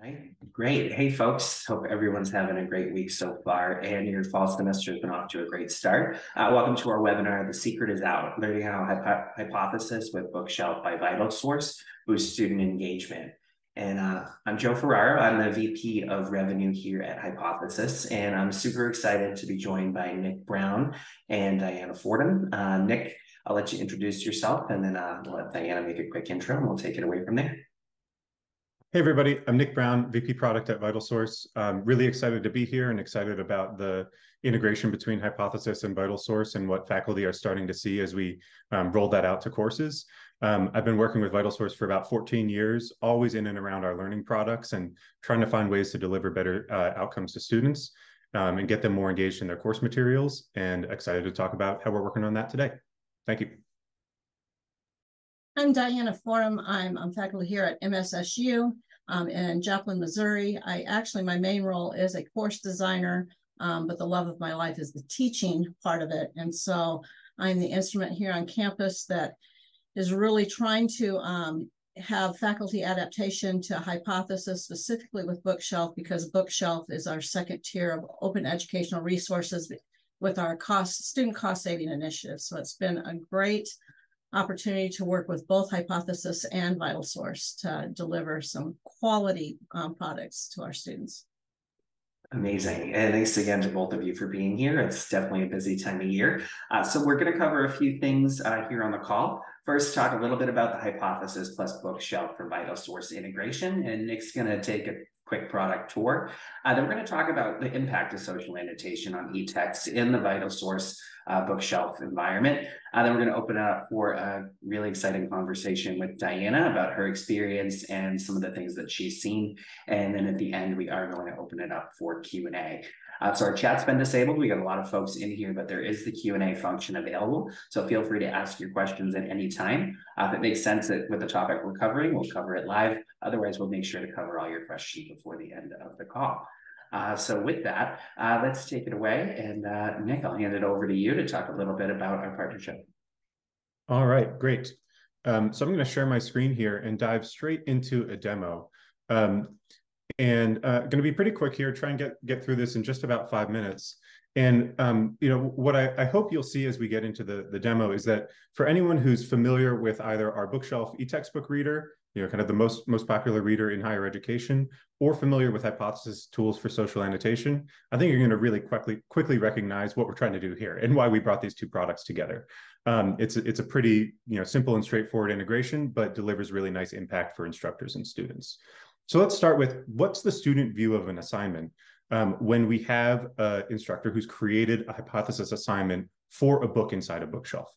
Right, great. Hey, folks. Hope everyone's having a great week so far, and your fall semester has been off to a great start. Uh, welcome to our webinar. The secret is out: learning how hypo hypothesis with Bookshelf by VitalSource Boosts student engagement. And uh, I'm Joe Ferraro. I'm the VP of Revenue here at Hypothesis, and I'm super excited to be joined by Nick Brown and Diana Fordham. Uh, Nick, I'll let you introduce yourself, and then uh, let Diana make a quick intro, and we'll take it away from there. Hey, everybody. I'm Nick Brown, VP Product at VitalSource. I'm really excited to be here and excited about the integration between Hypothesis and VitalSource and what faculty are starting to see as we um, roll that out to courses. Um, I've been working with VitalSource for about 14 years, always in and around our learning products and trying to find ways to deliver better uh, outcomes to students um, and get them more engaged in their course materials. And excited to talk about how we're working on that today. Thank you. I'm Diana. I'm, I'm faculty here at MSSU um, in Joplin, Missouri. I actually, my main role is a course designer, um, but the love of my life is the teaching part of it. And so I'm the instrument here on campus that is really trying to um, have faculty adaptation to hypothesis specifically with Bookshelf because Bookshelf is our second tier of open educational resources with our cost student cost saving initiative. So it's been a great opportunity to work with both Hypothesis and VitalSource to deliver some quality um, products to our students. Amazing. And thanks again to both of you for being here. It's definitely a busy time of year. Uh, so we're going to cover a few things uh, here on the call. First, talk a little bit about the Hypothesis plus Bookshelf for VitalSource integration. And Nick's going to take a quick product tour. Uh, then we're going to talk about the impact of social annotation on e-text in the VitalSource uh, bookshelf environment. Uh, then we're going to open it up for a really exciting conversation with Diana about her experience and some of the things that she's seen. And then at the end, we are going to open it up for Q&A. Uh, so our chat's been disabled. We got a lot of folks in here, but there is the Q&A function available. So feel free to ask your questions at any time. Uh, if it makes sense that with the topic we're covering, we'll cover it live. Otherwise, we'll make sure to cover all your questions before the end of the call. Uh, so with that, uh, let's take it away. And uh, Nick, I'll hand it over to you to talk a little bit about our partnership. All right, great. Um, so I'm going to share my screen here and dive straight into a demo. Um, and uh, going to be pretty quick here, try and get, get through this in just about five minutes. And um, you know what I, I, hope you'll see as we get into the, the demo is that for anyone who's familiar with either our bookshelf e-textbook reader you know, kind of the most most popular reader in higher education, or familiar with hypothesis tools for social annotation, I think you're going to really quickly quickly recognize what we're trying to do here and why we brought these two products together. Um, it's it's a pretty you know simple and straightforward integration, but delivers really nice impact for instructors and students. So let's start with what's the student view of an assignment um, when we have an instructor who's created a hypothesis assignment for a book inside a bookshelf.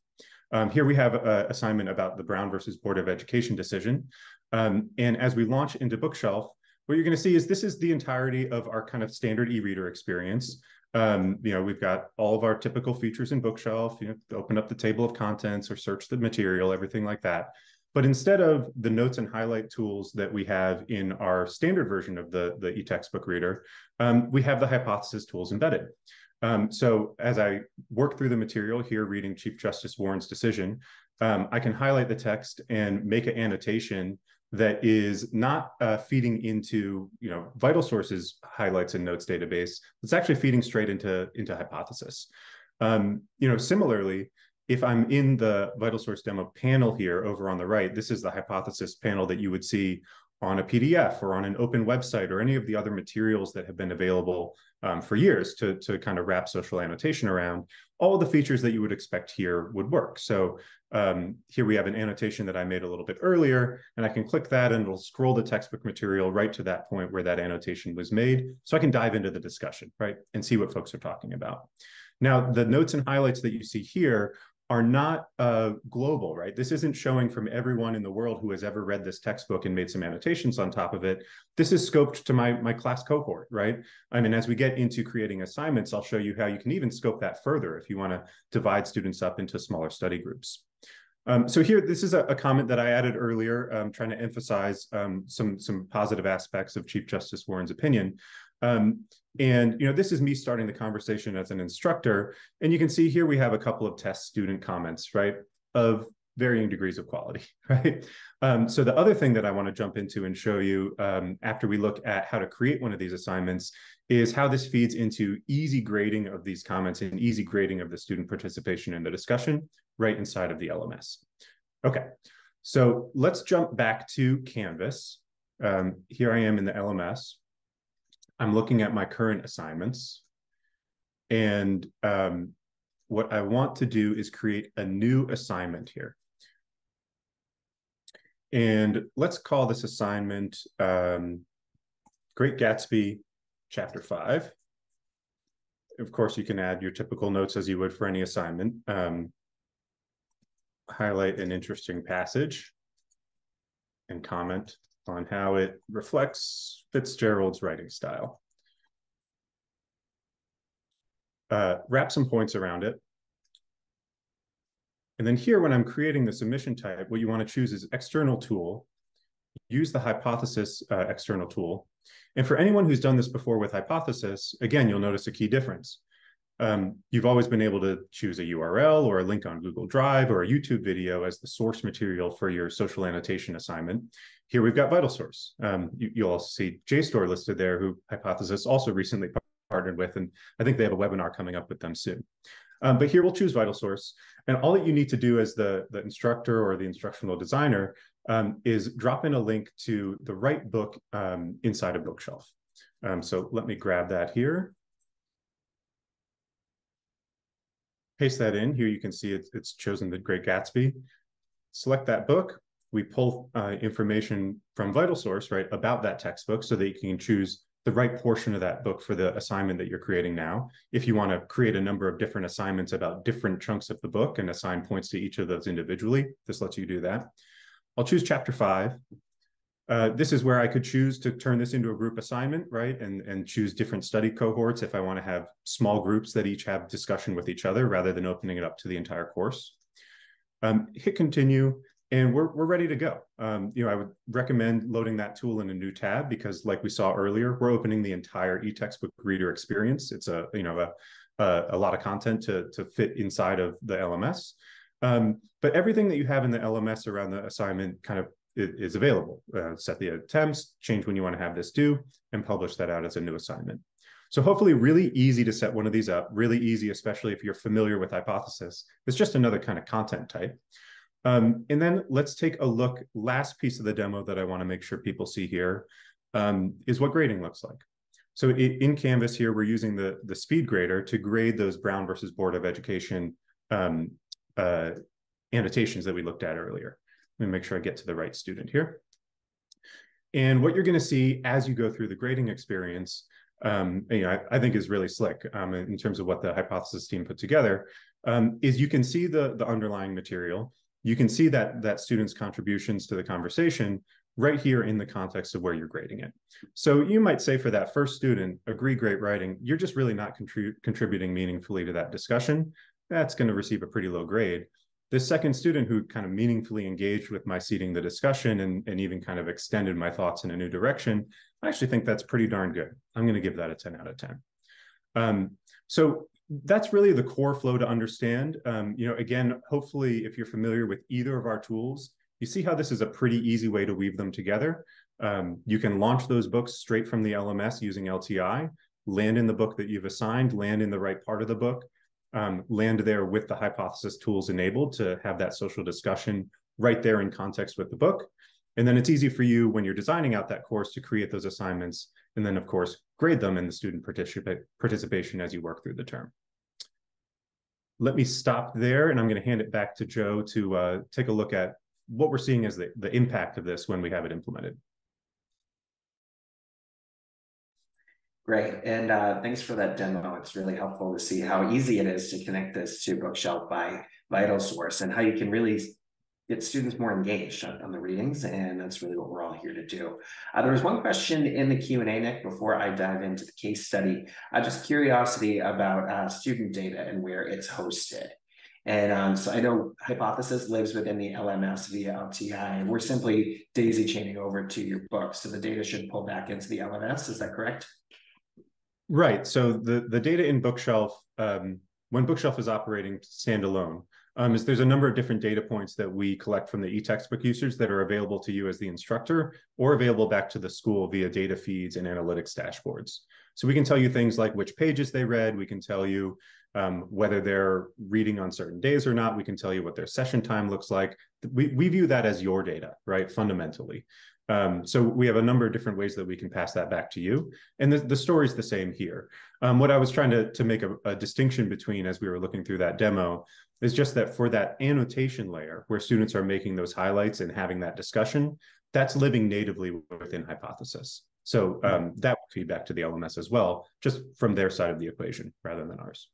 Um, here we have an assignment about the Brown versus Board of Education decision. Um, and as we launch into Bookshelf, what you're going to see is this is the entirety of our kind of standard e-reader experience. Um, you know, we've got all of our typical features in Bookshelf, you know, open up the table of contents or search the material, everything like that. But instead of the notes and highlight tools that we have in our standard version of the, the e-textbook reader, um, we have the hypothesis tools embedded. Um, so as I work through the material here, reading Chief Justice Warren's decision, um, I can highlight the text and make an annotation that is not uh, feeding into you know VitalSource's highlights and notes database. It's actually feeding straight into into hypothesis. Um, you know, similarly, if I'm in the VitalSource demo panel here over on the right, this is the hypothesis panel that you would see on a PDF or on an open website or any of the other materials that have been available um, for years to, to kind of wrap social annotation around, all the features that you would expect here would work. So um, here we have an annotation that I made a little bit earlier, and I can click that and it'll scroll the textbook material right to that point where that annotation was made. So I can dive into the discussion, right, and see what folks are talking about. Now, the notes and highlights that you see here are not uh, global, right? This isn't showing from everyone in the world who has ever read this textbook and made some annotations on top of it. This is scoped to my, my class cohort, right? I mean, as we get into creating assignments, I'll show you how you can even scope that further if you wanna divide students up into smaller study groups. Um, so here, this is a, a, comment that I added earlier, um, trying to emphasize um, some, some positive aspects of Chief Justice Warren's opinion. Um, and you know, this is me starting the conversation as an instructor. And you can see here we have a couple of test student comments, right? Of varying degrees of quality, right? Um, so the other thing that I want to jump into and show you um, after we look at how to create one of these assignments is how this feeds into easy grading of these comments and easy grading of the student participation in the discussion right inside of the LMS. Okay, so let's jump back to Canvas. Um, here I am in the LMS. I'm looking at my current assignments. And um, what I want to do is create a new assignment here. And let's call this assignment um, Great Gatsby chapter five. Of course, you can add your typical notes as you would for any assignment. Um, highlight an interesting passage and comment on how it reflects Fitzgerald's writing style. Uh, wrap some points around it. And then here, when I'm creating the submission type, what you want to choose is external tool. Use the hypothesis uh, external tool. And for anyone who's done this before with hypothesis, again, you'll notice a key difference. Um, you've always been able to choose a URL or a link on Google Drive or a YouTube video as the source material for your social annotation assignment. Here we've got VitalSource. Um, you, will also see JSTOR listed there, who Hypothesis also recently partnered with, and I think they have a webinar coming up with them soon. Um, but here we'll choose VitalSource, and all that you need to do as the, the instructor or the instructional designer um, is drop in a link to the right book um, inside a bookshelf. Um, so let me grab that here. Paste that in. Here you can see it's, it's chosen The Great Gatsby. Select that book. We pull uh, information from VitalSource, right, about that textbook so that you can choose the right portion of that book for the assignment that you're creating now. If you want to create a number of different assignments about different chunks of the book and assign points to each of those individually, this lets you do that. I'll choose chapter five. Uh, this is where I could choose to turn this into a group assignment, right? And, and choose different study cohorts if I want to have small groups that each have discussion with each other rather than opening it up to the entire course. Um, hit continue and we're, we're ready to go. Um, you know, I would recommend loading that tool in a new tab because like we saw earlier, we're opening the entire e-textbook reader experience. It's a, you know, a, a, a lot of content to, to fit inside of the LMS. Um, but everything that you have in the LMS around the assignment kind of is, available. Uh, set the attempts, change when you want to have this due, and publish that out as a new assignment. So hopefully really easy to set one of these up, really easy, especially if you're familiar with hypothesis. It's just another kind of content type. Um, and then let's take a look, last piece of the demo that I wanna make sure people see here um, is what grading looks like. So in Canvas here, we're using the, the speed grader to grade those Brown versus Board of Education um, uh, annotations that we looked at earlier. Let me make sure I get to the right student here. And what you're going to see as you go through the grading experience, um, you know, I, I, think is really slick um, in terms of what the hypothesis team put together, um, is you can see the, the underlying material. You can see that, that students' contributions to the conversation right here in the context of where you're grading it. So you might say for that first student, agree great writing, you're just really not contrib contributing meaningfully to that discussion that's going to receive a pretty low grade. The second student who kind of meaningfully engaged with my seating the discussion and, and even kind of extended my thoughts in a new direction, I actually think that's pretty darn good. I'm going to give that a 10 out of 10. Um, so that's really the core flow to understand. Um, you know, again, hopefully, if you're familiar with either of our tools, you see how this is a pretty easy way to weave them together. Um, you can launch those books straight from the LMS using LTI, land in the book that you've assigned, land in the right part of the book, um, land there with the hypothesis tools enabled to have that social discussion right there in context with the book. And then it's easy for you when you're designing out that course to create those assignments and then of course grade them in the student particip participation as you work through the term. Let me stop there and I'm going to hand it back to Joe to uh, take a look at what we're seeing as the, the impact of this when we have it implemented. Great, and uh, thanks for that demo. It's really helpful to see how easy it is to connect this to Bookshelf by VitalSource and how you can really get students more engaged on, on the readings, and that's really what we're all here to do. Uh, there was one question in the Q&A, Nick, before I dive into the case study, uh, just curiosity about uh, student data and where it's hosted. And um, so I know Hypothesis lives within the LMS via LTI, and we're simply daisy chaining over to your book. So the data should pull back into the LMS. Is that correct? Right. So the, the data in Bookshelf, um, when Bookshelf is operating standalone, um, is there's a number of different data points that we collect from the e-textbook users that are available to you as the instructor or available back to the school via data feeds and analytics dashboards. So we can tell you things like which pages they read. We can tell you um, whether they're reading on certain days or not. We can tell you what their session time looks like. We, we view that as your data, right, fundamentally. Um, so we have a number of different ways that we can pass that back to you. And the, the story is the same here. Um, what I was trying to, to make a, a distinction between as we were looking through that demo is just that for that annotation layer where students are making those highlights and having that discussion, that's living natively within Hypothesis. So um, that will feed back to the LMS as well, just from their side of the equation rather than ours.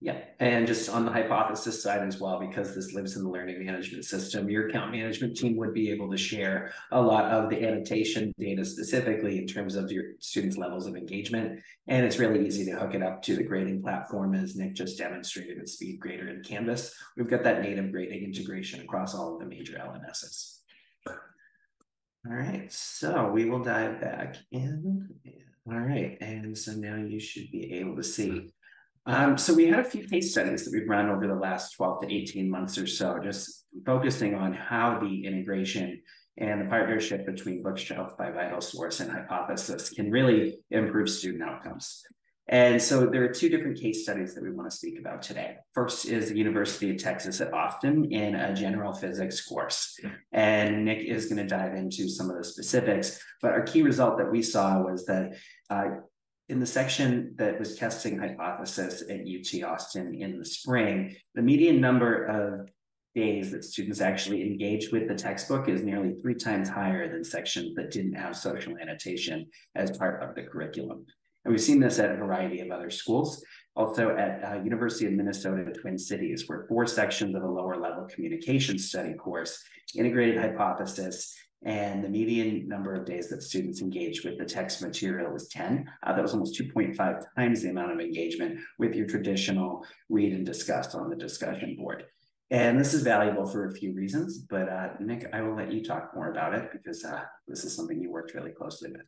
Yeah, and just on the hypothesis side as well, because this lives in the learning management system, your account management team would be able to share a lot of the annotation data specifically in terms of your students' levels of engagement. And it's really easy to hook it up to the grading platform as Nick just demonstrated with SpeedGrader and Canvas. We've got that native grading integration across all of the major LMSs. All right, so we will dive back in. All right, and so now you should be able to see um, so we had a few case studies that we've run over the last 12 to 18 months or so, just focusing on how the integration and the partnership between Bookshelf by VitalSource and Hypothesis can really improve student outcomes. And so there are two different case studies that we want to speak about today. First is the University of Texas at Austin in a general physics course. And Nick is going to dive into some of the specifics. But our key result that we saw was that uh, in the section that was testing hypothesis at UT Austin in the spring, the median number of days that students actually engaged with the textbook is nearly three times higher than sections that didn't have social annotation as part of the curriculum. And we've seen this at a variety of other schools. Also at uh, University of Minnesota Twin Cities, where four sections of a lower level communication study course integrated hypothesis and the median number of days that students engaged with the text material was 10. Uh, that was almost 2.5 times the amount of engagement with your traditional read and discuss on the discussion board. And this is valuable for a few reasons, but uh, Nick, I will let you talk more about it because uh, this is something you worked really closely with.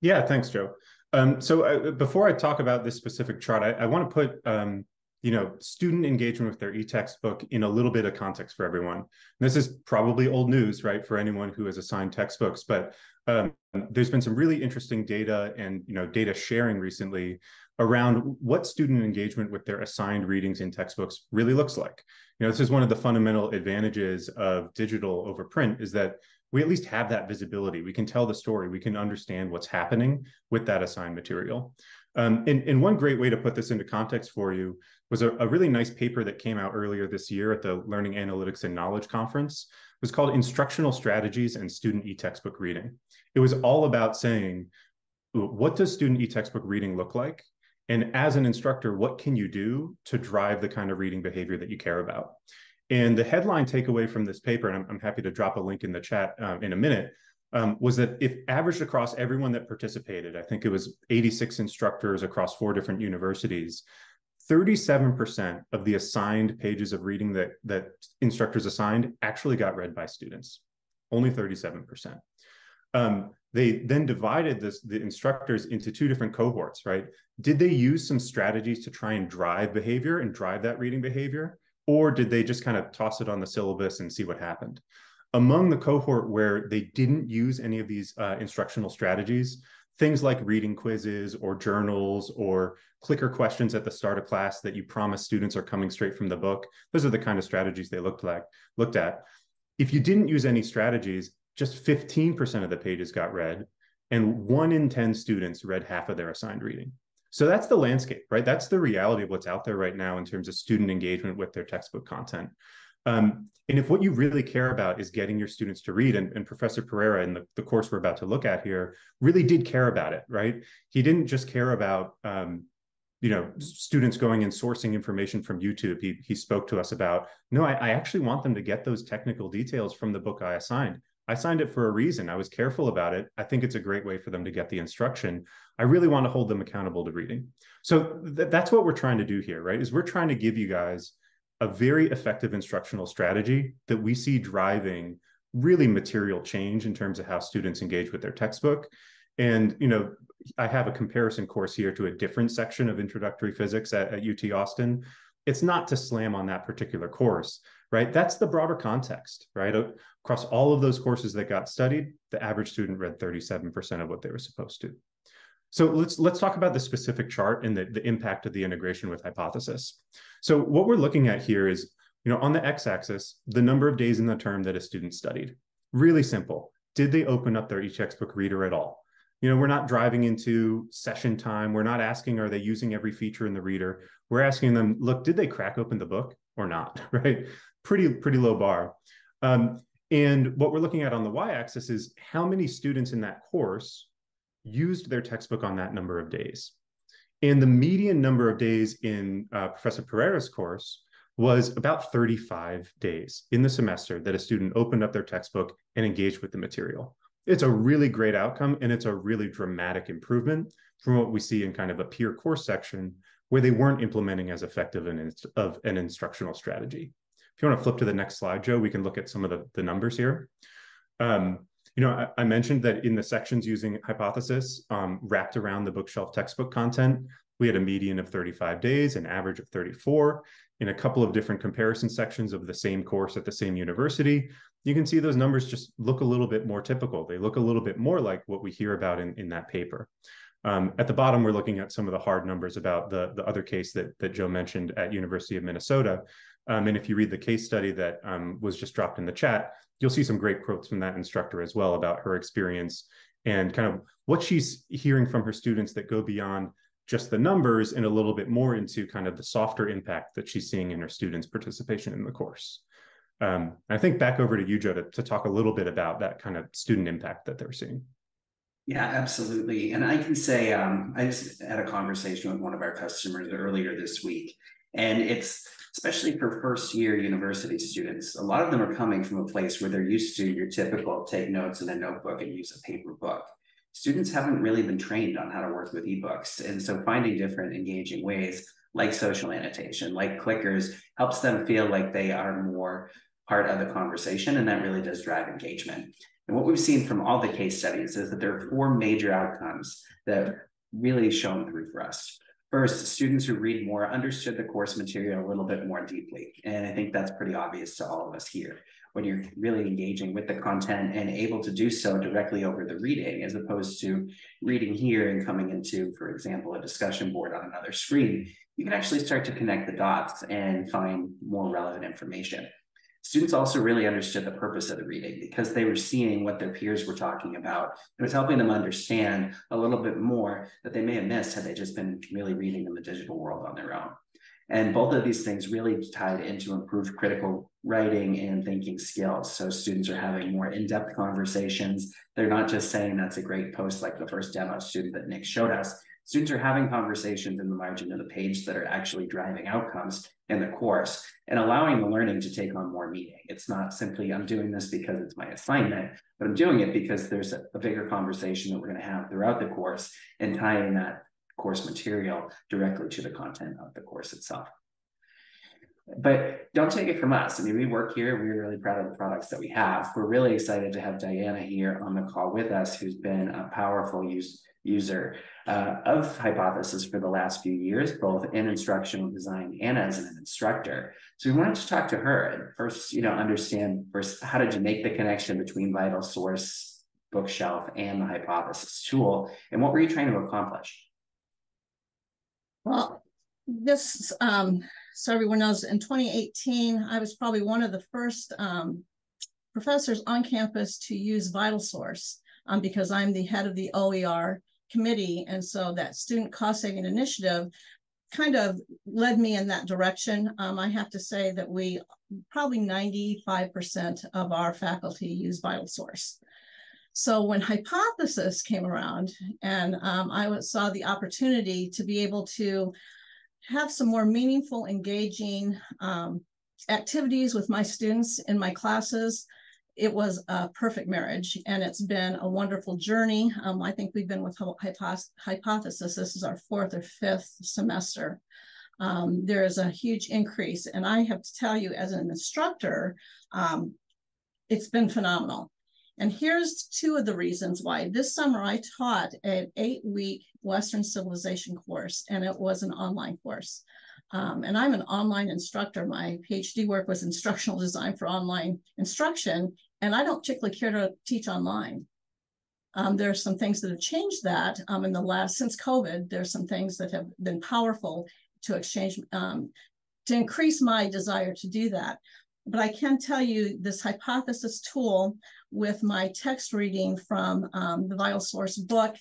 Yeah, thanks, Joe. Um, so uh, before I talk about this specific chart, I, I want to put um, you know, student engagement with their e-textbook in a little bit of context for everyone. And this is probably old news, right, for anyone who has assigned textbooks, but um, there's been some really interesting data and, you know, data sharing recently around what student engagement with their assigned readings in textbooks really looks like. You know, this is one of the fundamental advantages of digital over print is that we at least have that visibility. We can tell the story. We can understand what's happening with that assigned material. Um, and, and one great way to put this into context for you was a, a, really nice paper that came out earlier this year at the Learning Analytics and Knowledge Conference. It was called Instructional Strategies and Student e-Textbook Reading. It was all about saying, what does student e-textbook reading look like? And as an instructor, what can you do to drive the kind of reading behavior that you care about? And the headline takeaway from this paper, and I'm, I'm happy to drop a link in the chat um, in a minute, um, was that if averaged across everyone that participated, I think it was 86 instructors across four different universities, 37% of the assigned pages of reading that, that instructors assigned actually got read by students, only 37%. Um, they then divided this, the instructors into two different cohorts, right? Did they use some strategies to try and drive behavior and drive that reading behavior? Or did they just kind of toss it on the syllabus and see what happened? Among the cohort where they didn't use any of these uh, instructional strategies, things like reading quizzes or journals or clicker questions at the start of class that you promise students are coming straight from the book. Those are the kind of strategies they looked like looked at. If you didn't use any strategies, just 15% of the pages got read and one in 10 students read half of their assigned reading. So that's the landscape, right? That's the reality of what's out there right now in terms of student engagement with their textbook content. Um, and if what you really care about is getting your students to read, and, and Professor Pereira in the, the, course we're about to look at here really did care about it, right? He didn't just care about um, you know students going and sourcing information from YouTube. He he spoke to us about no, I, I actually want them to get those technical details from the book I assigned. I signed it for a reason. I was careful about it. I think it's a great way for them to get the instruction. I really want to hold them accountable to reading. So th- that's what we're trying to do here, right? Is we're trying to give you guys a very effective instructional strategy that we see driving really material change in terms of how students engage with their textbook. And, you know, I have a comparison course here to a different section of introductory physics at, at UT Austin, it's not to slam on that particular course, right? That's the broader context, right? Across all of those courses that got studied, the average student read 37% of what they were supposed to. So let's let's talk about the specific chart and the, the impact of the integration with hypothesis. So what we're looking at here is, you know, on the x-axis, the number of days in the term that a student studied. Really simple. Did they open up their e-textbook reader at all? You know, we're not driving into session time. We're not asking, are they using every feature in the reader? We're asking them, look, did they crack open the book or not? Right? Pretty, pretty low bar. Um, and what we're looking at on the y-axis is how many students in that course used their textbook on that number of days. And the median number of days in uh, Professor Pereira's course was about 35 days in the semester that a student opened up their textbook and engaged with the material. It's a really great outcome and it's a really dramatic improvement from what we see in kind of a peer course section where they weren't implementing as effective an, of an instructional strategy. If you want to flip to the next slide, Joe, we can look at some of the, the numbers here. Um, you know, I, I, mentioned that in the sections using hypothesis um, wrapped around the bookshelf textbook content, we had a median of 35 days, an average of 34. In a couple of different comparison sections of the same course at the same university, you can see those numbers just look a little bit more typical. They look a little bit more like what we hear about in, in that paper. Um, at the bottom, we're looking at some of the hard numbers about the, the other case that, that Joe mentioned at University of Minnesota. Um, and if you read the case study that um, was just dropped in the chat, you'll see some great quotes from that instructor as well about her experience and kind of what she's hearing from her students that go beyond just the numbers and a little bit more into kind of the softer impact that she's seeing in her students' participation in the course. Um, I think back over to you, Joe, to, to talk a little bit about that kind of student impact that they're seeing. Yeah, absolutely. And I can say um, I just had a conversation with one of our customers earlier this week, and it's especially for first year university students, a lot of them are coming from a place where they're used to your typical take notes in a notebook and use a paper book. Students haven't really been trained on how to work with ebooks. And so finding different engaging ways like social annotation, like clickers, helps them feel like they are more part of the conversation. And that really does drive engagement. And what we've seen from all the case studies is that there are four major outcomes that really shown through for us. First, students who read more understood the course material a little bit more deeply. And I think that's pretty obvious to all of us here. When you're really engaging with the content and able to do so directly over the reading, as opposed to reading here and coming into, for example, a discussion board on another screen, you can actually start to connect the dots and find more relevant information. Students also really understood the purpose of the reading because they were seeing what their peers were talking about. It was helping them understand a little bit more that they may have missed had they just been really reading in the digital world on their own. And both of these things really tied into improved critical writing and thinking skills. So students are having more in-depth conversations. They're not just saying that's a great post like the first demo student that Nick showed us. Students are having conversations in the margin of the page that are actually driving outcomes in the course and allowing the learning to take on more meaning. It's not simply, I'm doing this because it's my assignment, but I'm doing it because there's a, a bigger conversation that we're going to have throughout the course and tying that course material directly to the content of the course itself. But don't take it from us. I mean, we work here. We're really proud of the products that we have. We're really excited to have Diana here on the call with us, who's been a powerful use, user uh, of Hypothesis for the last few years, both in instructional design and as an instructor. So we wanted to talk to her and first, you know, understand first, how did you make the connection between VitalSource, Bookshelf, and the Hypothesis tool? And what were you trying to accomplish? Well, this, um, so everyone knows, in 2018, I was probably one of the first um, professors on campus to use VitalSource um, because I'm the head of the OER committee. And so that student cost saving initiative kind of led me in that direction. Um, I have to say that we probably 95% of our faculty use VitalSource. So when Hypothesis came around and um, I saw the opportunity to be able to have some more meaningful, engaging um, activities with my students in my classes, it was a perfect marriage and it's been a wonderful journey. Um, I think we've been with Hypothesis. This is our fourth or fifth semester. Um, there is a huge increase. And I have to tell you, as an instructor, um, it's been phenomenal. And here's two of the reasons why. This summer, I taught an eight week Western civilization course, and it was an online course. Um, and I'm an online instructor. My PhD work was instructional design for online instruction, and I don't particularly care to teach online. Um, there are some things that have changed that um, in the last since COVID. There's some things that have been powerful to exchange um, to increase my desire to do that. But I can tell you this hypothesis tool with my text reading from um, the VitalSource book.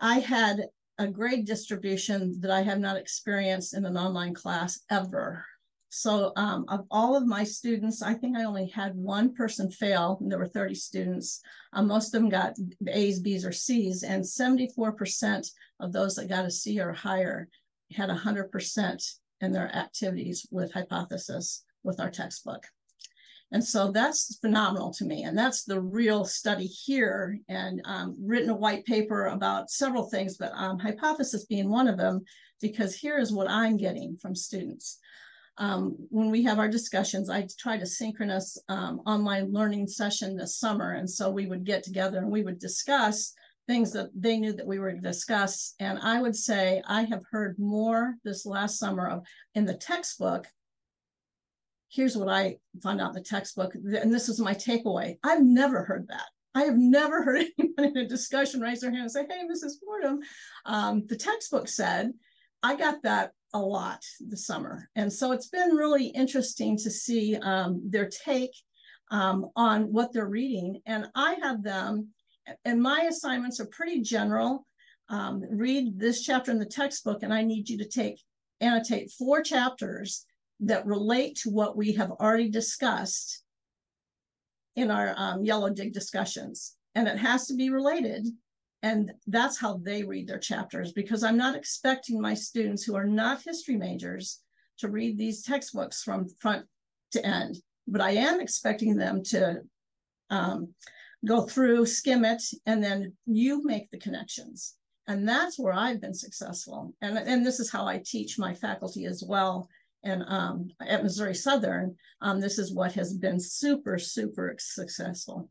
I had a grade distribution that I have not experienced in an online class ever. So um, of all of my students, I think I only had one person fail, and there were 30 students. Um, most of them got A's, B's, or C's, and 74% of those that got a C or higher had 100% in their activities with hypothesis with our textbook. And so that's phenomenal to me. And that's the real study here and um, written a white paper about several things, but um, hypothesis being one of them, because here is what I'm getting from students. Um, when we have our discussions, I tried a synchronous um, online learning session this summer. And so we would get together and we would discuss things that they knew that we were to discuss. And I would say I have heard more this last summer of in the textbook. Here's what I found out in the textbook, and this is my takeaway. I've never heard that. I have never heard anyone in a discussion raise their hand and say, "Hey, Mrs. Fordham, um, the textbook said." I got that a lot this summer. And so it's been really interesting to see um, their take um, on what they're reading. And I have them, and my assignments are pretty general. Um, read this chapter in the textbook, and I need you to take annotate four chapters that relate to what we have already discussed in our um, Yellowdig discussions. And it has to be related and that's how they read their chapters because I'm not expecting my students who are not history majors to read these textbooks from front to end, but I am expecting them to um, go through, skim it, and then you make the connections. And that's where I've been successful. And, and this is how I teach my faculty as well. And um, at Missouri Southern, um, this is what has been super, super successful.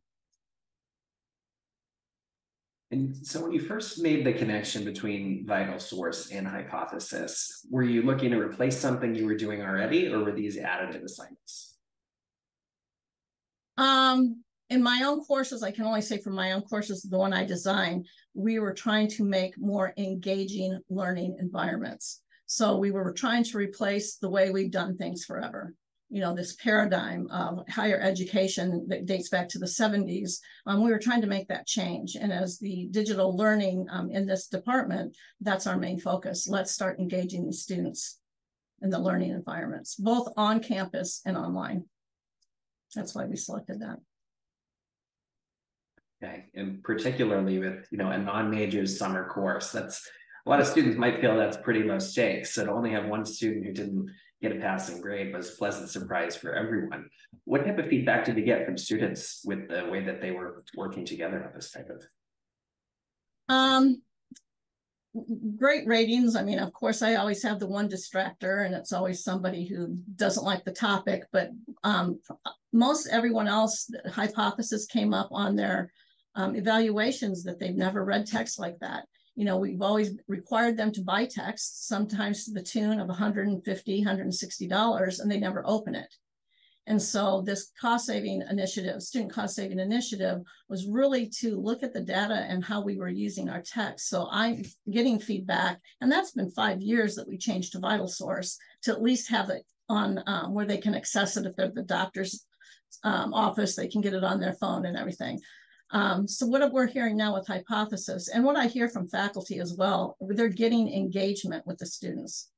And so when you first made the connection between VitalSource and hypothesis, were you looking to replace something you were doing already, or were these additive assignments? Um, in my own courses, I can only say for my own courses, the one I designed, we were trying to make more engaging learning environments. So we were trying to replace the way we've done things forever you know, this paradigm of higher education that dates back to the 70s, um, we were trying to make that change. And as the digital learning um, in this department, that's our main focus. Let's start engaging these students in the learning environments, both on campus and online. That's why we selected that. Okay, and particularly with, you know, a non-majors summer course, that's a lot of students might feel that's pretty low stakes. So to only have one student who didn't get a passing grade was a pleasant surprise for everyone. What type of feedback did you get from students with the way that they were working together on this type of? Um, great ratings. I mean, of course, I always have the one distractor, and it's always somebody who doesn't like the topic. But um, most everyone else, hypothesis came up on their um, evaluations that they've never read text like that you know, we've always required them to buy text, sometimes to the tune of $150, 160 dollars, and they never open it. And so this cost saving initiative, student cost saving initiative, was really to look at the data and how we were using our text. So I'm getting feedback, and that's been five years that we changed to VitalSource to at least have it on um, where they can access it if they're the doctor's um, office, they can get it on their phone and everything. Um, so what we're hearing now with hypothesis and what I hear from faculty as well, they're getting engagement with the students.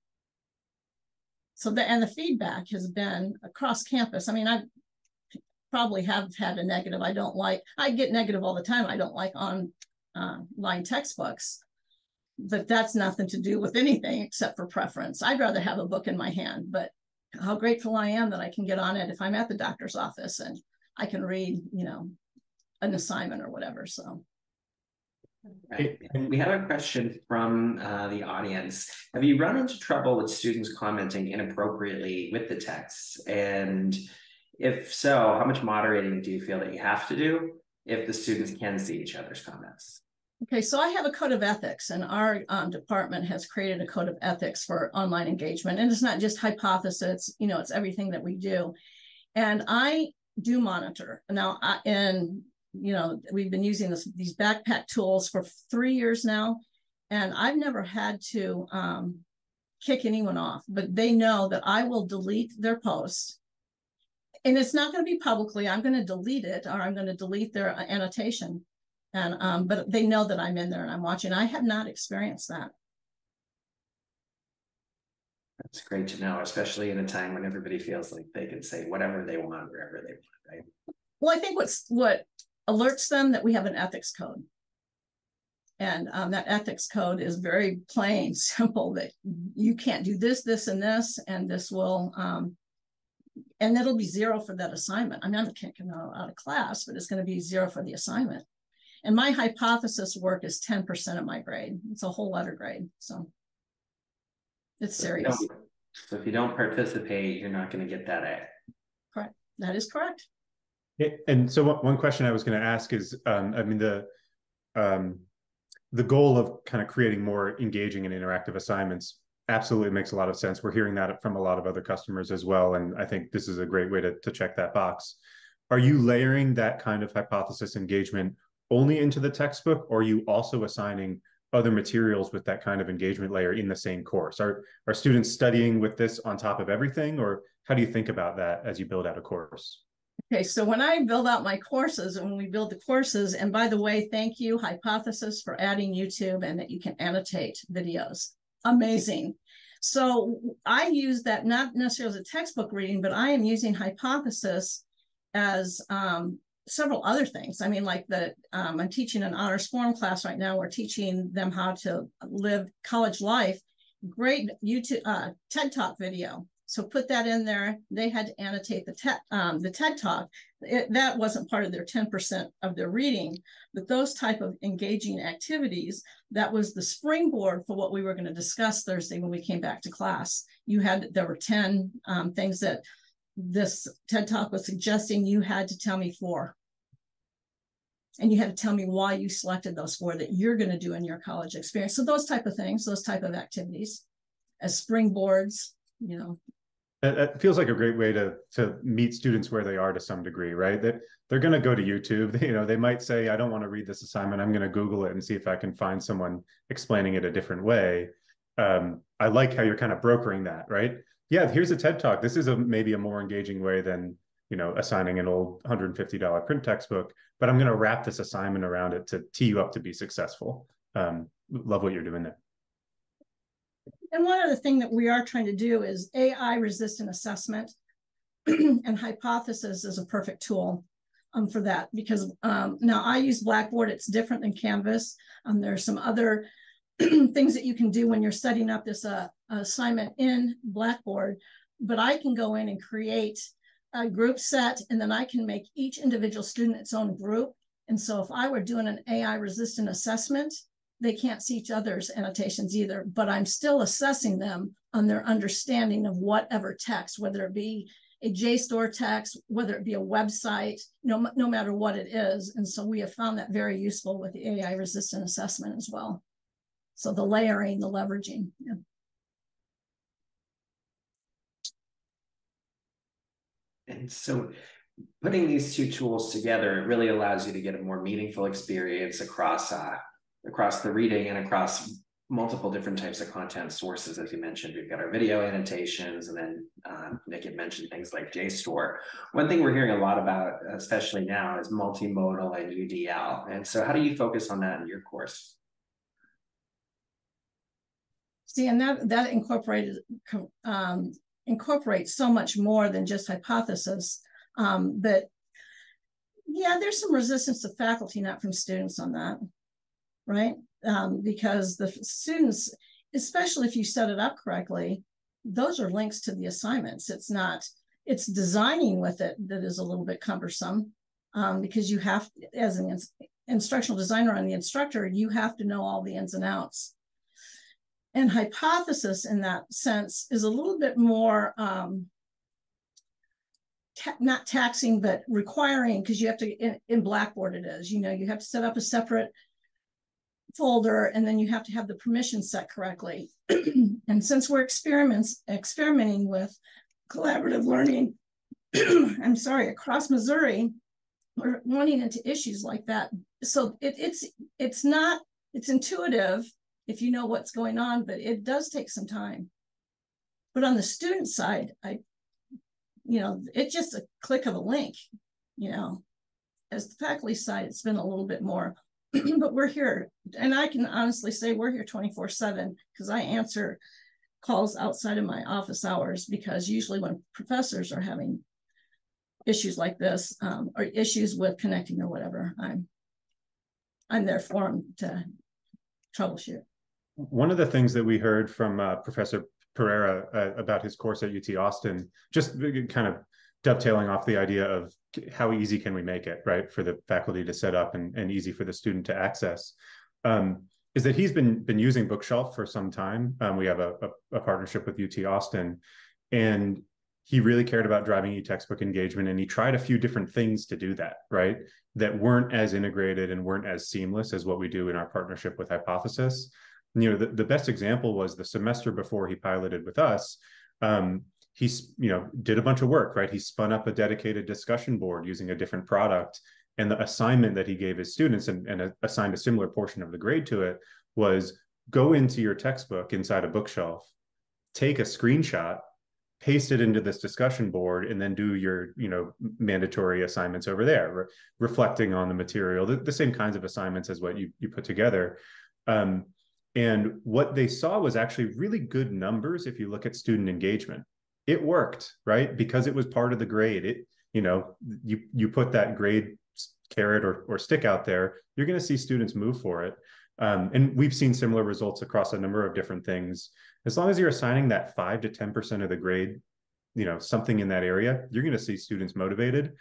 So the, and the feedback has been across campus. I mean, I probably have had a negative. I don't like, I get negative all the time. I don't like online uh, textbooks, but that's nothing to do with anything except for preference. I'd rather have a book in my hand, but how grateful I am that I can get on it if I'm at the doctor's office and I can read, you know, an assignment or whatever. So. Right. And We have a question from uh, the audience. Have you run into trouble with students commenting inappropriately with the text? And if so, how much moderating do you feel that you have to do if the students can see each other's comments? Okay, so I have a code of ethics, and our um, department has created a code of ethics for online engagement. And it's not just hypothesis, you know, it's everything that we do. And I do monitor. Now, I, and, you know, we've been using this, these backpack tools for three years now, and I've never had to um, kick anyone off, but they know that I will delete their post. And it's not going to be publicly, I'm going to delete it or I'm going to delete their annotation and um, but they know that I'm in there and I'm watching. I have not experienced that. That's great to know, especially in a time when everybody feels like they can say whatever they want wherever they want, right? Well, I think what's what alerts them that we have an ethics code. And um, that ethics code is very plain, simple that you can't do this, this, and this, and this will, um, and it'll be zero for that assignment. I mean, I can't get out of class, but it's going to be zero for the assignment. And my hypothesis work is 10% of my grade. It's a whole letter grade. So it's So if you serious. don't- So if you don't participate, you're not gonna get that A. Correct. That is correct. And so one, one question I was going to ask is, um, I mean, the, um, the goal of kind of creating more engaging and interactive assignments absolutely makes a lot of sense. We're hearing that from a lot of other customers as well, and I think this is a great way to, to check that box. Are you layering that kind of hypothesis engagement only into the textbook, or are you also assigning other materials with that kind of engagement layer in the same course? Are, are students studying with this on top of everything, or how do you think about that as you build out a course? Okay, so when I build out my courses and when we build the courses, and by the way, thank you, Hypothesis, for adding YouTube and that you can annotate videos. Amazing. So I use that not necessarily as a textbook reading, but I am using Hypothesis as um, several other things. I mean, like the um, I'm teaching an honors form class right now. We're teaching them how to live college life. Great YouTube uh, TED Talk video. So put that in there. They had to annotate the TED um, the TED Talk. It, that wasn't part of their 10% of their reading, but those type of engaging activities, that was the springboard for what we were going to discuss Thursday when we came back to class. You had, there were 10 um, things that this TED Talk was suggesting you had to tell me four. And you had to tell me why you selected those four that you're going to do in your college experience. So those type of things, those type of activities as springboards, you know, It, feels like a great way to to meet students where they are to some degree, right? That they're going to go to YouTube. You know, they might say, "I don't want to read this assignment. I'm going to Google it and see if I can find someone explaining it a different way." Um, I like how you're kind of brokering that, right? Yeah, here's a TED talk. This is a maybe a more engaging way than you know assigning an old $150 print textbook, but I'm going to wrap this assignment around it to tee you up to be successful. Um, love what you're doing there. And one other thing that we are trying to do is AI resistant assessment and hypothesis is a perfect tool um, for that because um, now I use Blackboard. It's different than Canvas. Um, there are some other things that you can do when you're setting up this uh, assignment in Blackboard, but I can go in and create a group set and then I can make each individual student its own group. And so if I were doing an AI resistant assessment, they can't see each other's annotations either, but I'm still assessing them on their understanding of whatever text, whether it be a JSTOR text, whether it be a website, no, no matter what it is. And so we have found that very useful with the AI resistant assessment as well. So the layering, the leveraging. Yeah. And so putting these two tools together, it really allows you to get a more meaningful experience across uh, across the reading and across multiple different types of content sources. As you mentioned, we've got our video annotations, and then um, Nick had mentioned things like JSTOR. One thing we're hearing a lot about, especially now, is multimodal and UDL. And so, how do you focus on that in your course? See, and that that incorporated um, incorporates so much more than just hypothesis. Um, but yeah, there's some resistance to faculty, not from students on that, right? Um, because the students, especially if you set it up correctly, those are links to the assignments. It's not, it's designing with it that is a little bit cumbersome um, because you have, as an instructional designer and the instructor, you have to know all the ins and outs and hypothesis in that sense is a little bit more um, ta not taxing but requiring because you have to in, in blackboard it is you know you have to set up a separate folder and then you have to have the permission set correctly. and since we're experiments experimenting with collaborative learning, I'm sorry, across Missouri, we're running into issues like that. So it, it's it's not it's intuitive if you know what's going on, but it does take some time. But on the student side, I, you know, it's just a click of a link, you know. As the faculty side, it's been a little bit more, but we're here. And I can honestly say we're here 24 7 because I answer calls outside of my office hours because usually when professors are having issues like this um, or issues with connecting or whatever, I'm I'm there for them to troubleshoot. One of the things that we heard from uh, Professor Pereira uh, about his course at UT Austin, just kind of dovetailing off the idea of how easy can we make it, right, for the faculty to set up and, and easy for the student to access, um, is that he's been been using Bookshelf for some time. Um, we have a, a, a partnership with UT Austin, and he really cared about driving e-textbook engagement and he tried a few different things to do that right that weren't as integrated and weren't as seamless as what we do in our partnership with hypothesis. You know the, the best example was the semester before he piloted with us um, he's you know did a bunch of work right? He spun up a dedicated discussion board using a different product and the assignment that he gave his students and, and assigned a similar portion of the grade to it was go into your textbook inside a bookshelf take a screenshot paste it into this discussion board and then do your you know mandatory assignments over there re- reflecting on the material the, the, same kinds of assignments as what you, you put together. Um, and what they saw was actually really good numbers if you look at student engagement it worked right because it was part of the grade it you know you you put that grade carrot or, or stick out there you're going to see students move for it um, and we've seen similar results across a number of different things as long as you're assigning that five to 10% of the grade, you know, something in that area, you're going to see students motivated.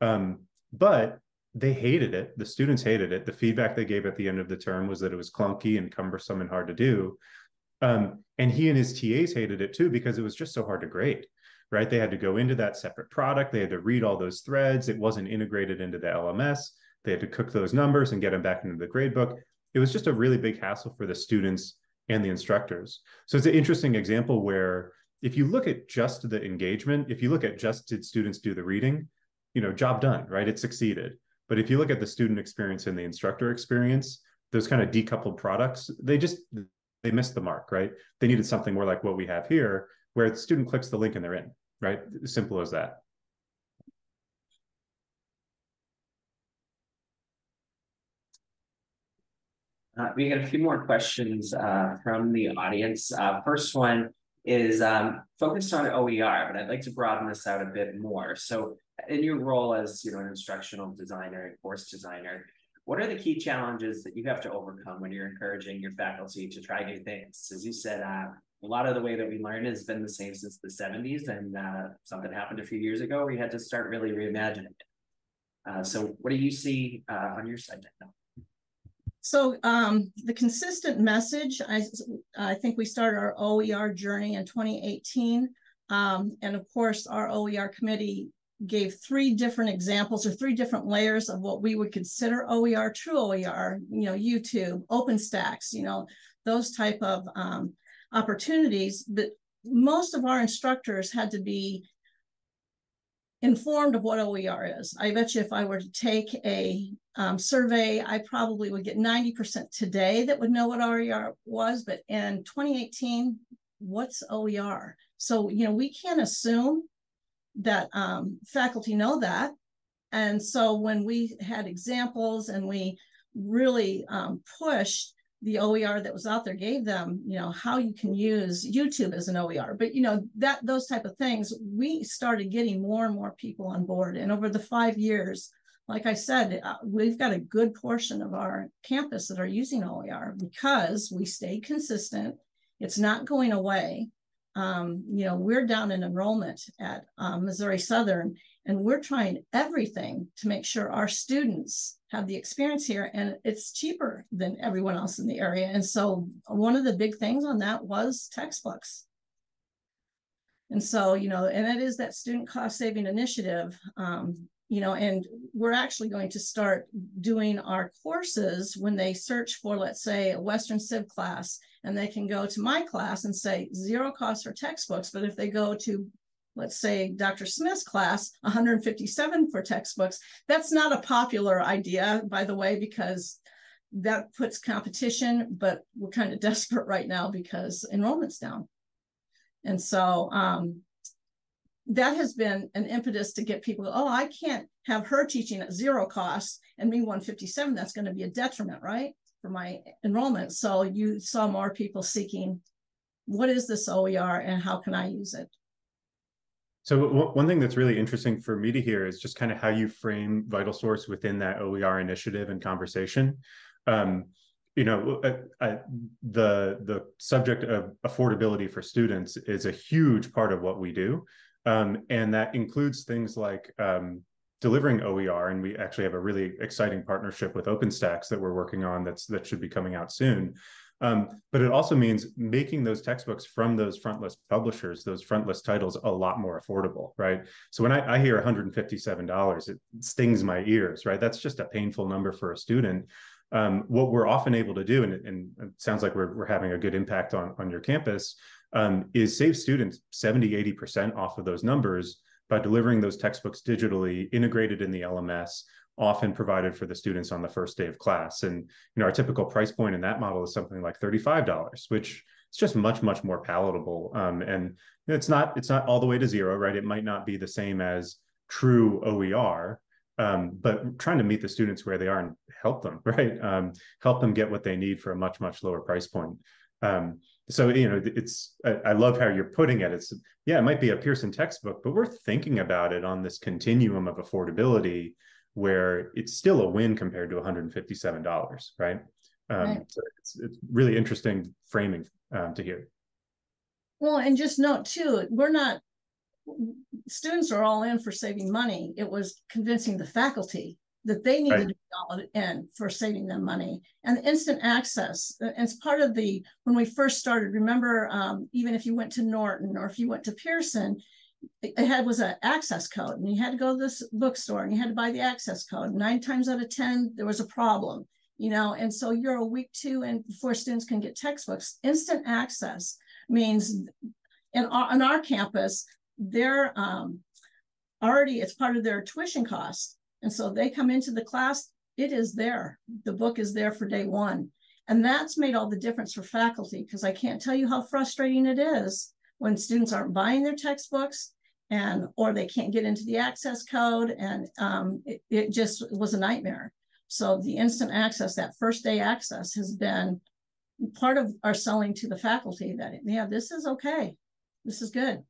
Um, but they hated it. The students hated it. The feedback they gave at the end of the term was that it was clunky and cumbersome and hard to do. Um, and he and his TAs hated it too because it was just so hard to grade, right? They had to go into that separate product. They had to read all those threads. It wasn't integrated into the LMS. They had to cook those numbers and get them back into the grade book. It was just a really big hassle for the students and the instructors. So it's an interesting example where if you look at just the engagement, if you look at just did students do the reading, you know, job done, right? It succeeded. But if you look at the student experience and the instructor experience, those kind of decoupled products, they just they missed the mark, right? They needed something more like what we have here, where the student clicks the link and they're in, right? Simple as that. Uh, we got a few more questions uh, from the audience. Uh, first one is um, focused on OER, but I'd like to broaden this out a bit more. So, in your role as you know an instructional designer and course designer, what are the key challenges that you have to overcome when you're encouraging your faculty to try new things? As you said, uh, a lot of the way that we learn has been the same since the 70s, and uh, something happened a few years ago where you had to start really reimagining it. Uh, so, what do you see on your side now? So um, the consistent message, I, I think we started our OER journey in 2018. Um, and of course, our OER committee gave three different examples or three different layers of what we would consider OER, true OER, you know, YouTube, OpenStax, you know, those type of um, opportunities. But most of our instructors had to be informed of what OER is. I bet you if I were to take a um, survey, I probably would get 90% today that would know what OER was, but in 2018, what's OER? So, you know, we can't assume that um, faculty know that. And so when we had examples and we really um, pushed the OER that was out there gave them, you know, how you can use YouTube as an OER. But you know, that those type of things, we started getting more and more people on board. And over the five years, like I said, uh, we've got a good portion of our campus that are using OER because we stayed consistent. It's not going away. Um, you know, we're down in enrollment at um, Missouri Southern, and we're trying everything to make sure our students have the experience here, and it's cheaper than everyone else in the area. And so, one of the big things on that was textbooks. And so, you know, and it is that student cost saving initiative. Um, you know, and we're actually going to start doing our courses when they search for, let's say, a Western Civ class, and they can go to my class and say zero cost for textbooks. But if they go to, let's say, Dr. Smith's class, 157 for textbooks, that's not a popular idea, by the way, because that puts competition, but we're kind of desperate right now because enrollment's down. And so um, that has been an impetus to get people, oh, I can't have her teaching at zero cost and me 157. That's going to be a detriment, right? For my enrollment. So you saw more people seeking what is this OER and how can I use it? So one thing that's really interesting for me to hear is just kind of how you frame VitalSource within that OER initiative and conversation. Um, you know, uh, uh, the the subject of affordability for students is a huge part of what we do. Um, and that includes things like um, delivering OER. And we actually have a really exciting partnership with OpenStax that we're working on that's that should be coming out soon. Um, but it also means making those textbooks from those frontlist publishers, those frontlist titles, a lot more affordable, right? So when I, I hear $157, it stings my ears, right? That's just a painful number for a student. Um, what we're often able to do, and, and, it sounds like we're, we're having a good impact on, on your campus, um, is save students 70, 80% off of those numbers by delivering those textbooks digitally, integrated in the LMS, often provided for the students on the first day of class. And you know, our typical price point in that model is something like $35, which is just much, much more palatable. Um, and it's not it's not all the way to zero, right? It might not be the same as true OER, um, but trying to meet the students where they are and help them, right? Um, help them get what they need for a much, much lower price point. Um, so you know it's I, I, love how you're putting it it's yeah it might be a pearson textbook but we're thinking about it on this continuum of affordability where it's still a win compared to $157 right, um, right. so it's, it's really interesting framing um, to hear well and just note too we're not students are all in for saving money it was convincing the faculty that they needed right. to in for saving them money. And instant access uh, it's part of the when we first started remember um, even if you went to norton or if you went to pearson it had was an access code and you had to go to this bookstore and you had to buy the access code. Nine times out of ten there was a problem you know? And so you're a week two and before students can get textbooks. Instant access means in our, on our campus they're um, already it's part of their tuition cost. And so they come into the class, it is there. The book is there for day one. And that's made all the difference for faculty because I can't tell you how frustrating it is when students aren't buying their textbooks and or they can't get into the access code and um, it, it just was a nightmare. So the instant access, that first day access has been part of our selling to the faculty that, yeah, this is okay. This is good.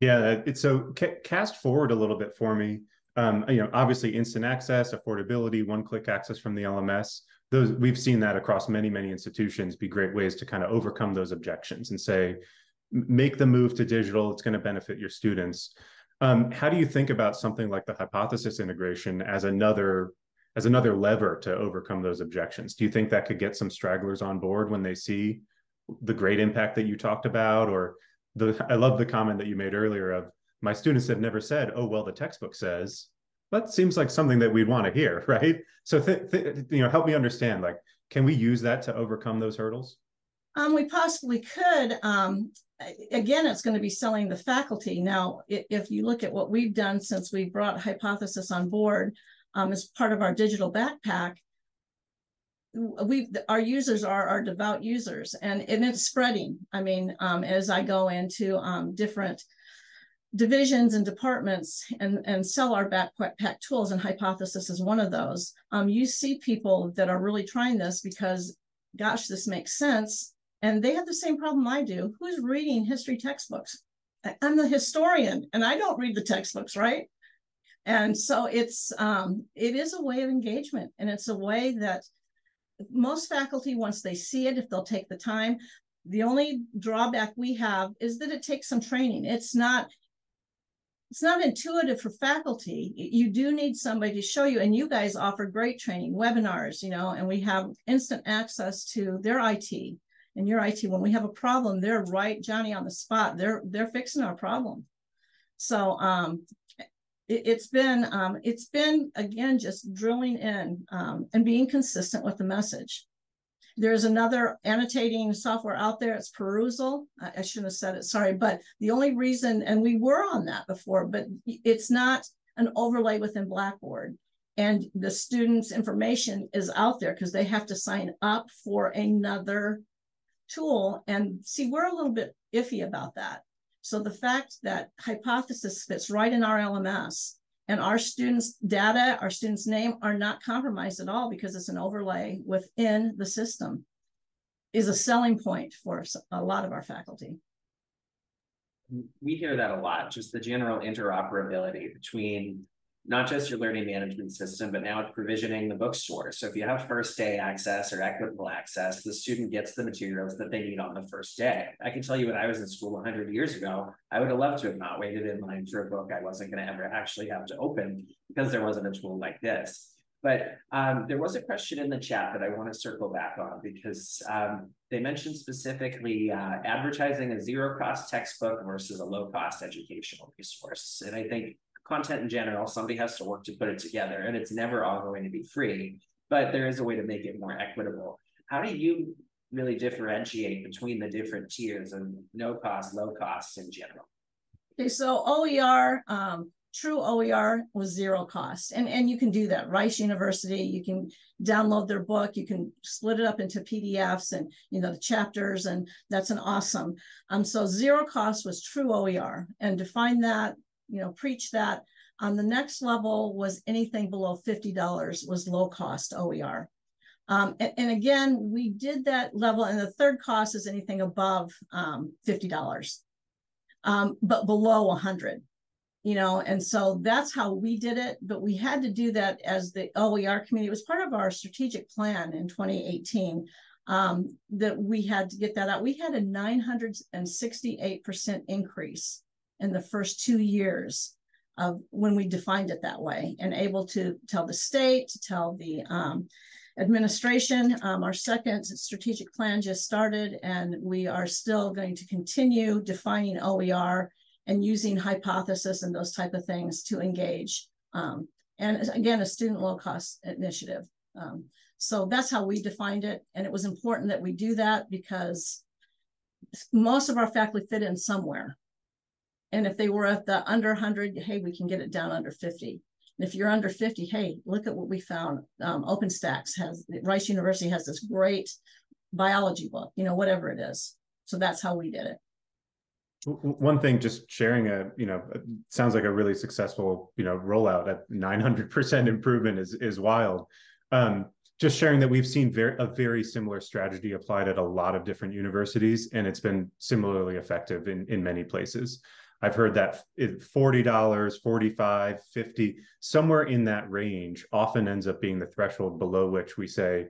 Yeah, it's so cast forward a little bit for me um, you know, obviously instant access, affordability, one-click access from the LMS. Those we've seen that across many, many institutions be great ways to kind of overcome those objections and say, make the move to digital. It's going to benefit your students. Um, how do you think about something like the hypothesis integration as another as another lever to overcome those objections? Do you think that could get some stragglers on board when they see the great impact that you talked about, or the I love the comment that you made earlier of my students have never said, "Oh, well, the textbook says." That seems like something that we'd want to hear, right? So, th- th- you know, help me understand. Like, can we use that to overcome those hurdles? Um, we possibly could. Um, again, it's going to be selling the faculty. Now, if you look at what we've done since we brought Hypothesis on board um, as part of our digital backpack, we our users are our devout users, and and it's spreading. I mean, um, as I go into um, different divisions and departments and, and sell our backpack tools and hypothesis is one of those. Um, you see people that are really trying this because, gosh, this makes sense. And they have the same problem I do. Who's reading history textbooks? I'm the historian and I don't read the textbooks, right? And so it's um, it is a way of engagement and it's a way that most faculty, once they see it, if they'll take the time, the only drawback we have is that it takes some training. It's not it's not intuitive for faculty. You do need somebody to show you, and you guys offer great training, webinars, you know, and we have instant access to their IT and your IT. When we have a problem, they're right, Johnny, on the spot. They're they're fixing our problem. So um, it, has been um, it's been again just drilling in um, and being consistent with the message. There's another annotating software out there. It's Perusall. I, I shouldn't have said it. Sorry, but the only reason, and we were on that before, but it's not an overlay within Blackboard. And the students' information is out there because they have to sign up for another tool. And see, we're a little bit iffy about that. So the fact that hypothesis fits right in our LMS and our students' data, our students' name are not compromised at all because it's an overlay within the system is a selling point for a lot of our faculty. We hear that a lot, just the general interoperability between not just your learning management system, but now it's provisioning the bookstore. So if you have first day access or equitable access, the student gets the materials that they need on the first day. I can tell you when I was in school 100 years ago, I would have loved to have not waited in line for a book I wasn't going to ever actually have to open because there wasn't a tool like this. But um, there was a question in the chat that I want to circle back on because um, they mentioned specifically uh, advertising a zero cost textbook versus a low cost educational resource. And I think content in general, somebody has to work to put it together, and it's never all going to be free, but there is a way to make it more equitable. How do you really differentiate between the different tiers of no cost, low cost in general? Okay, so OER, um, true OER was zero cost. And, and you can do that. Rice University, you can download their book, you can split it up into PDFs and you know the chapters, and that's an awesome. Um, so zero cost was true OER. And define that you know, preach that. On the next level was anything below $50 was low cost OER. Um, and, and, again, we did that level, and the third cost is anything above um, $50, um, but below 100 you know, and so that's how we did it. But we had to do that as the OER community. It was part of our strategic plan in 2018 um, that we had to get that out. We had a 968% increase in the first two years of when we defined it that way and able to tell the state, to tell the um, administration. Um, our second strategic plan just started and we are still going to continue defining OER and using hypothesis and those type of things to engage. Um, and again, a student low cost initiative. Um, so that's how we defined it. And it was important that we do that because most of our faculty fit in somewhere. And if they were at the under 100, hey, we can get it down under 50. And if you're under 50, hey, look at what we found. Um, OpenStax has, Rice University has this great biology book, you know, whatever it is. So that's how we did it. One thing, just sharing a, you know, sounds like a really successful, you know, rollout at 900% improvement is is wild. Um, just sharing that we've seen very, a very similar strategy applied at a lot of different universities, and it's been similarly effective in in many places. I've heard that $40, 45, 50, somewhere in that range often ends up being the threshold below which we say,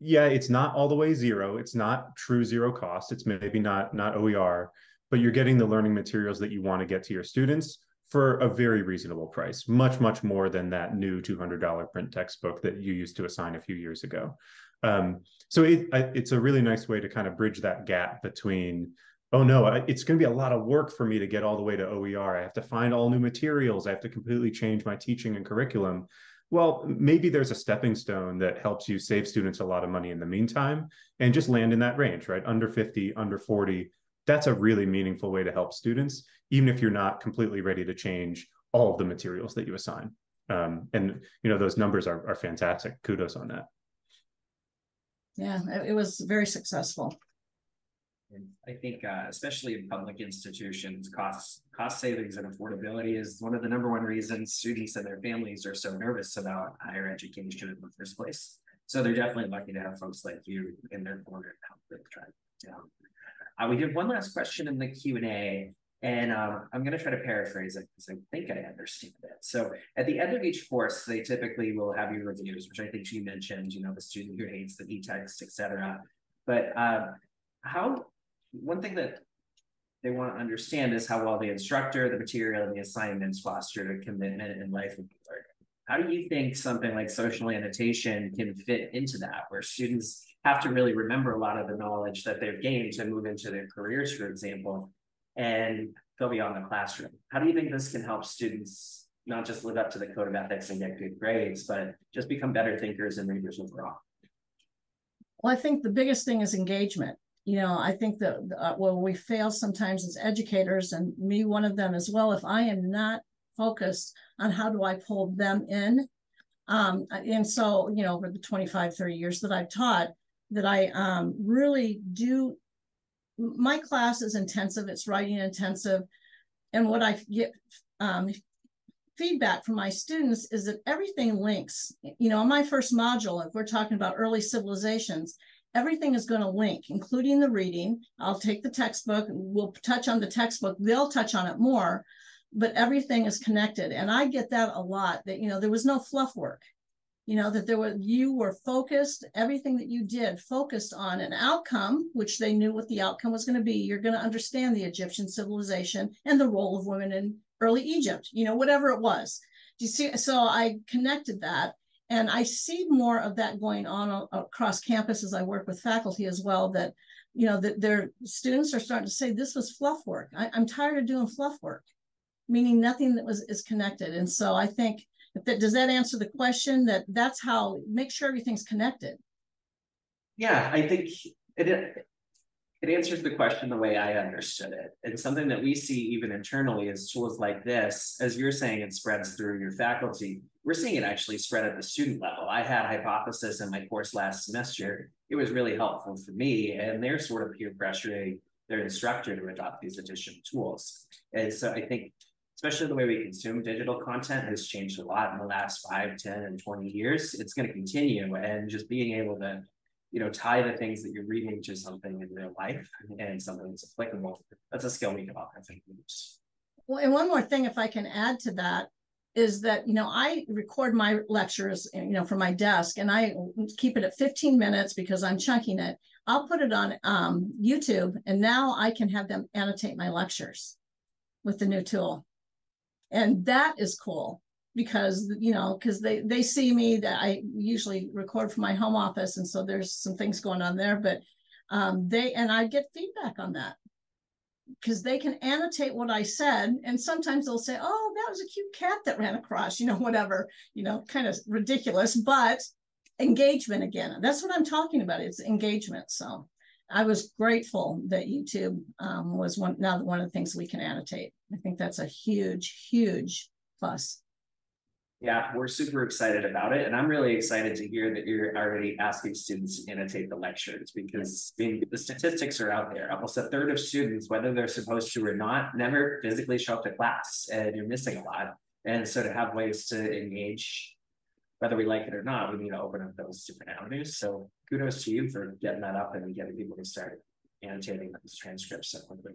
yeah, it's not all the way zero. It's not true zero cost. It's maybe not not OER, but you're getting the learning materials that you want to get to your students for a very reasonable price, much, much more than that new $200 print textbook that you used to assign a few years ago. Um, so it, it's a really nice way to kind of bridge that gap between oh no, it's going to be a lot of work for me to get all the way to OER. I have to find all new materials. I have to completely change my teaching and curriculum. Well, maybe there's a stepping stone that helps you save students a lot of money in the meantime and just land in that range, right? Under 50, under 40. That's a really meaningful way to help students, even if you're not completely ready to change all of the materials that you assign. Um, and you know those numbers are, are fantastic. Kudos on that. Yeah, it was very successful. I think, uh, especially in public institutions, cost cost savings and affordability is one of the number one reasons students and their families are so nervous about higher education in the first place. So they're definitely lucky to have folks like you in their corner to help them try down. Uh, we have one last question in the Q and A, and um, I'm going to try to paraphrase it because I think I understand it. So at the end of each course, they typically will have your reviews, which I think you mentioned. You know, the student who hates the e-text, etc. But uh, how one thing that they want to understand is how well the instructor, the material, and the assignments fostered a commitment and life of learning. How do you think something like social annotation can fit into that, where students have to really remember a lot of the knowledge that they've gained to move into their careers, for example, and go beyond the classroom? How do you think this can help students not just live up to the code of ethics and get good grades, but just become better thinkers and readers overall? Well, I think the biggest thing is engagement. You know, I think that uh, where we fail sometimes as educators, and me one of them as well, if I am not focused on how do I pull them in. Um, and so, you know, over the 25, 30 years that I've taught, that I um, really do, my class is intensive, it's writing intensive. And what I get um, feedback from my students is that everything links. You know, in my first module, if we're talking about early civilizations, everything is going to link, including the reading. I'll take the textbook, we'll touch on the textbook, they'll touch on it more, but everything is connected. And I get that a lot that, you know, there was no fluff work. You know, that there were, you were focused, everything that you did focused on an outcome, which they knew what the outcome was going to be. You're going to understand the Egyptian civilization and the role of women in early Egypt, you know, whatever it was. Do you see? So I connected that. And I see more of that going on across campus as I work with faculty as well. That, you know, that their students are starting to say, this was fluff work. I, I'm tired of doing fluff work meaning nothing that was is connected. And so I think that does that answer the question that that's how make sure everything's connected. Yeah, I think it it answers the question the way I understood it. And something that we see even internally is tools like this, as you're saying, it spreads through your faculty. We're seeing it actually spread at the student level. I had hypothesis in my course last semester. It was really helpful for me, and they're sort of peer pressuring their instructor to adopt these additional tools. And so I think especially the way we consume digital content has changed a lot in the last five, 10, and 20 years. It's going to continue. And just being able to, you know, tie the things that you're reading to something in real life and something that's applicable, that's a skill we can all, I think, use. Well, and one more thing, if I can add to that, is that you know I record my lectures you know from my desk and I keep it at 15 minutes because I'm chunking it. I'll put it on um, YouTube and now I can have them annotate my lectures with the new tool and that is cool because you know because they they see me that i usually record from my home office and so there's some things going on there but um, they and i get feedback on that because they can annotate what i said and sometimes they'll say oh that was a cute cat that ran across you know whatever you know kind of ridiculous but engagement again that's what i'm talking about it's engagement so I was grateful that YouTube um, was one now one of the things we can annotate. I think that's a huge, huge plus. Yeah, we're super excited about it. And I'm really excited to hear that you're already asking students to annotate the lectures because I mean, the statistics are out there. Almost a third of students, whether they're supposed to or not, never physically show up to class and you're missing a lot. And so to have ways to engage whether we like it or not, we need to open up those different avenues. So kudos to you for getting that up and getting people to start annotating those transcripts so quickly.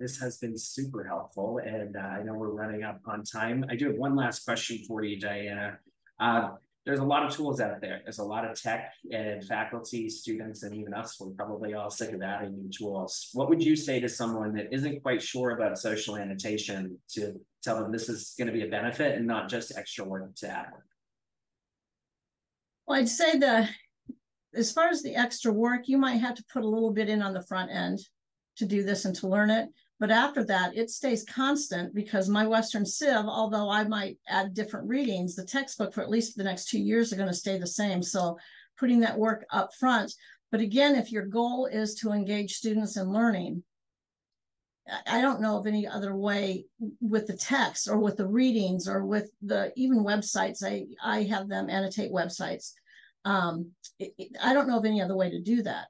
This has been super helpful, and uh, I know we're running up on time. I do have one last question for you, Diana. Uh, there's a lot of tools out there. There's a lot of tech and faculty, students, and even us. We're probably all sick of adding new tools. What would you say to someone that isn't quite sure about social annotation to tell them this is going to be a benefit and not just extra work to add? Well, I'd say the as far as the extra work, you might have to put a little bit in on the front end to do this and to learn it. But after that, it stays constant because my Western Civ, although I might add different readings, the textbook for at least the next two years are going to stay the same. So putting that work up front. But again, if your goal is to engage students in learning, I don't know of any other way with the text or with the readings or with the even websites. I, I have them annotate websites. Um, it, it, I don't know of any other way to do that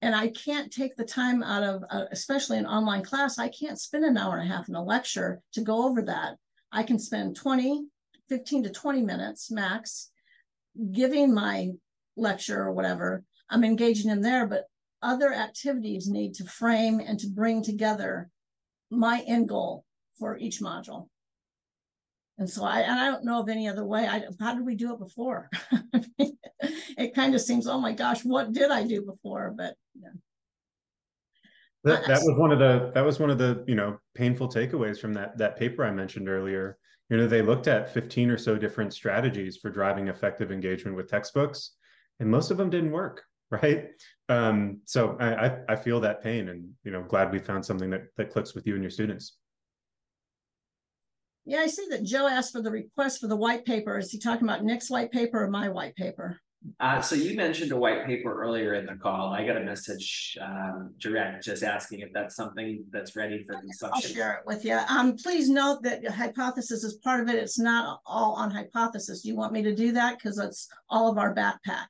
and I can't take the time out of, uh, especially an online class, I can't spend an hour and a half in a lecture to go over that. I can spend 20, 15 to 20 minutes max giving my lecture or whatever. I'm engaging in there, but other activities need to frame and to bring together my end goal for each module. And so I, I don't know of any other way. I, how did we do it before? it kind of seems, oh my gosh, what did I do before? But yeah. That, that was one of the that was one of the you know painful takeaways from that that paper I mentioned earlier. You know, they looked at 15 or so different strategies for driving effective engagement with textbooks, and most of them didn't work, right? Um, so I, I feel that pain, and you know, glad we found something that that clicks with you and your students. Yeah, I see that Joe asked for the request for the white paper. Is he talking about Nick's white paper or my white paper? Uh, so you mentioned a white paper earlier in the call. I got a message um, direct just asking if that's something that's ready for I'll share it with you. Um, please note that hypothesis is part of it. It's not all on hypothesis. Do you want me to do that? Because it's all of our backpack.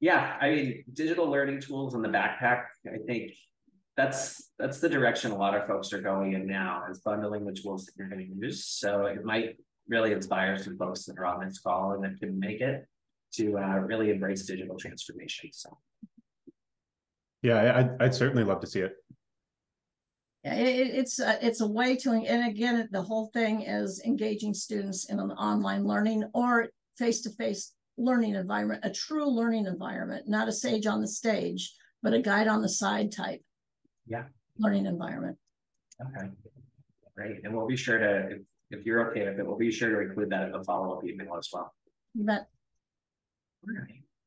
Yeah, I mean, digital learning tools in the backpack, I think that's that's the direction a lot of folks are going in now is bundling the tools that you're going to use. So it might really inspire some folks that are on this call and that can make it to uh, really embrace digital transformation. So yeah, I'd, I'd certainly love to see it. Yeah, it, it's a, it's a way to, and again, the whole thing is engaging students in an online learning or face-to-face learning environment, a true learning environment, not a sage on the stage, but a guide on the side type. Yeah. Learning environment. Okay. Great. And we'll be sure to, if, if you're okay with it, we'll be sure to include that in the follow-up email as well. You bet.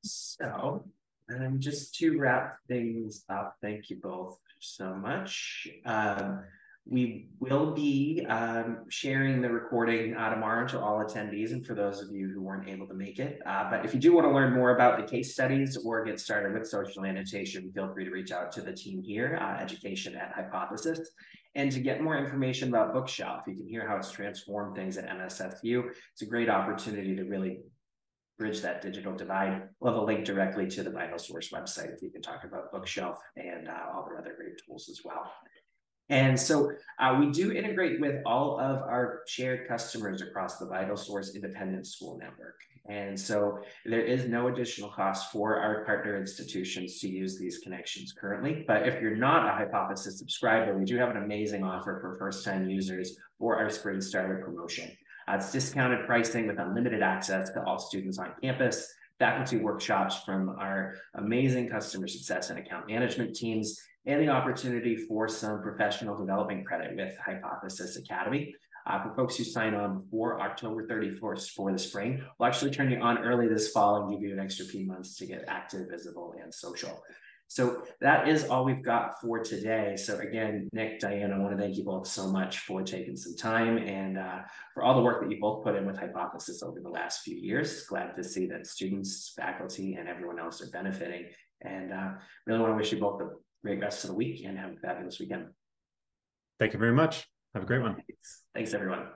So, and just to wrap things up, thank you both so much. Um, we will be um, sharing the recording uh, tomorrow to all attendees and for those of you who weren't able to make it. Uh, but if you do want to learn more about the case studies or get started with social annotation, feel free to reach out to the team here, uh, education at Hypothesis. And to get more information about Bookshelf, you can hear how it's transformed things at MSSU. It's a great opportunity to really bridge that digital divide. We'll have a link directly to the VitalSource website if you can talk about Bookshelf and uh, all the other great tools as well. And so uh, we do integrate with all of our shared customers across the VitalSource Independent School Network. And so there is no additional cost for our partner institutions to use these connections currently. But if you're not a Hypothesis subscriber, we do have an amazing offer for first-time users for our Spring Starter promotion. Uh, it's discounted pricing with unlimited access to all students on campus, faculty workshops from our amazing customer success and account management teams, and the opportunity for some professional development credit with Hypothesis Academy. Uh, for folks who sign on before October 31st for the spring, we'll actually turn you on early this fall and give you an extra few months to get active, visible, and social. So that is all we've got for today. So again, Nick, Diane, I want to thank you both so much for taking some time and uh, for all the work that you both put in with Hypothesis over the last few years. Glad to see that students, faculty, and everyone else are benefiting. And uh, really want to wish you both a great rest of the week and have a fabulous weekend. Thank you very much. Have a great one. Thanks, Thanks everyone.